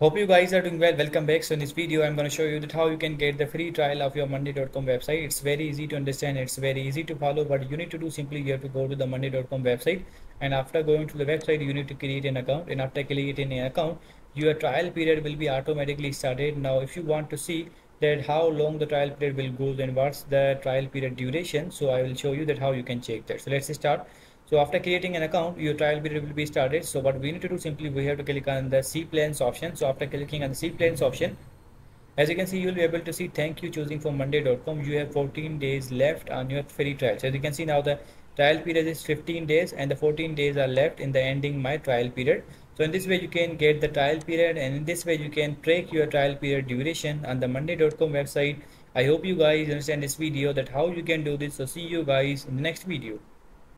Hope you guys are doing well. Welcome back. So in this video, I'm going to show you that how you can get the free trial of your Monday.com website. It's very easy to understand. It's very easy to follow. but you need to do simply you have to go to the Monday.com website, and after going to the website, you need to create an account. And after creating an account, your trial period will be automatically started. Now, if you want to see that how long the trial period will go, then what's the trial period duration? So I will show you that how you can check that. So let's start. So after creating an account, your trial period will be started. So what we need to do simply, we have to click on the see plans option. So after clicking on the see plans option, as you can see, you'll be able to see thank you choosing for monday.com. You have 14 days left on your free trial. So as you can see now the trial period is 15 days and the 14 days are left in the ending my trial period. So in this way you can get the trial period and in this way you can track your trial period duration on the monday.com website. I hope you guys understand this video that how you can do this. So see you guys in the next video.